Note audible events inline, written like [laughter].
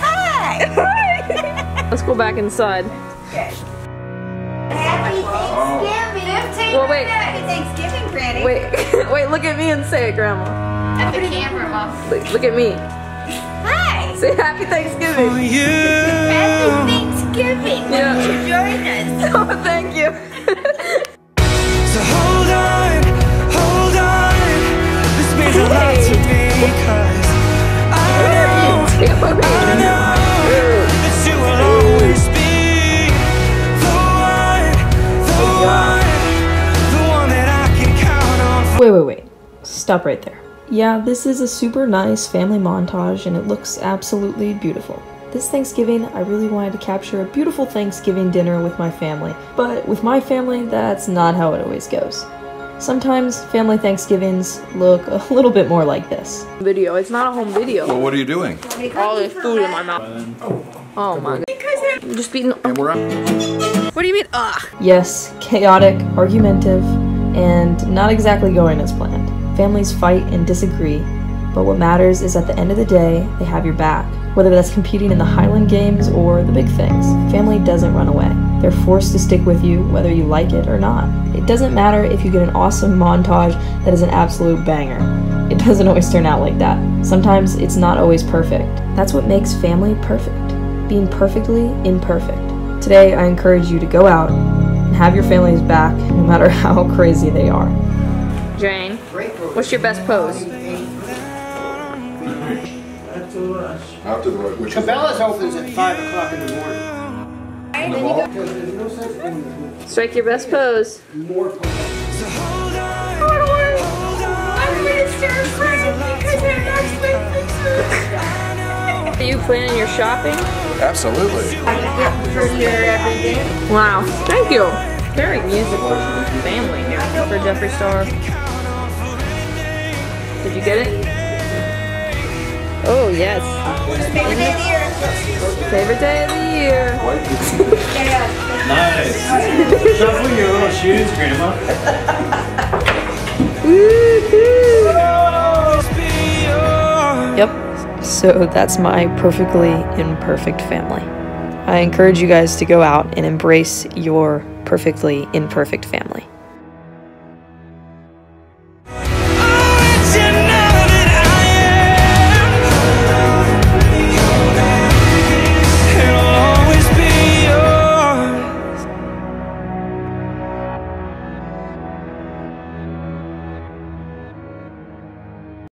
Hi. Let's go back inside. Okay. Happy Thanksgiving. Well, wait. Happy Thanksgiving, Granny. Wait, [laughs] wait, look at me and say it, Grandma. At the camera, Mom. Look, look at me. Hi. Say Happy Thanksgiving. Happy Thanksgiving. Yeah. Thanks for joining us. [laughs] Wait, wait, wait. Stop right there. Yeah, this is a super nice family montage and it looks absolutely beautiful. This Thanksgiving, I really wanted to capture a beautiful Thanksgiving dinner with my family, but with my family, that's not how it always goes. Sometimes family Thanksgivings look a [laughs] little bit more like this. Video. It's not a home video. Well, what are you doing? All this food in my mouth. Oh my god. I'm just beating. And we're up. What do you mean? Ugh. Yes, chaotic, argumentative, and not exactly going as planned. Families fight and disagree, but what matters is at the end of the day, they have your back. Whether that's competing in the Highland Games or the big things, family doesn't run away. They're forced to stick with you whether you like it or not. It doesn't matter if you get an awesome montage that is an absolute banger. It doesn't always turn out like that. Sometimes it's not always perfect. That's what makes family perfect. Being perfectly imperfect. Today, I encourage you to go out have your family's back no matter [laughs] how crazy they are. Jane, what's your best pose? After the road, which Cabela's opens at 5 o'clock in the morning. in the mall. There's no sense in Strike your best pose. more So hold on, I'm hold on. gonna start crying because I'm not supposed Are you planning your shopping? Absolutely. to get prettier every day. Wow. Thank you. Very musical family here for Jeffree Star. Did you get it? Oh yes. Favorite day of the year. Favorite day of the year. Nice. Shuffle your little shoes, Grandma. Yep. So that's my perfectly imperfect family. I encourage you guys to go out and embrace your perfectly imperfect family.